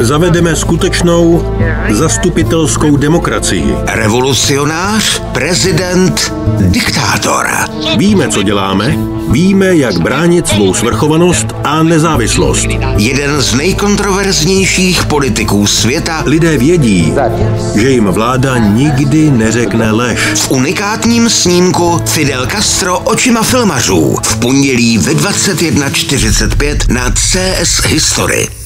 Zavedeme skutečnou zastupitelskou demokracii. Revolucionář, prezident, diktátor. Víme, co děláme, víme, jak bránit svou svrchovanost a nezávislost. Jeden z nejkontroverznějších politiků světa Lidé vědí, že jim vláda nikdy neřekne lež. v unikátním snímku Fidel Castro očima filmařů v pondělí ve 21.45 na CS History.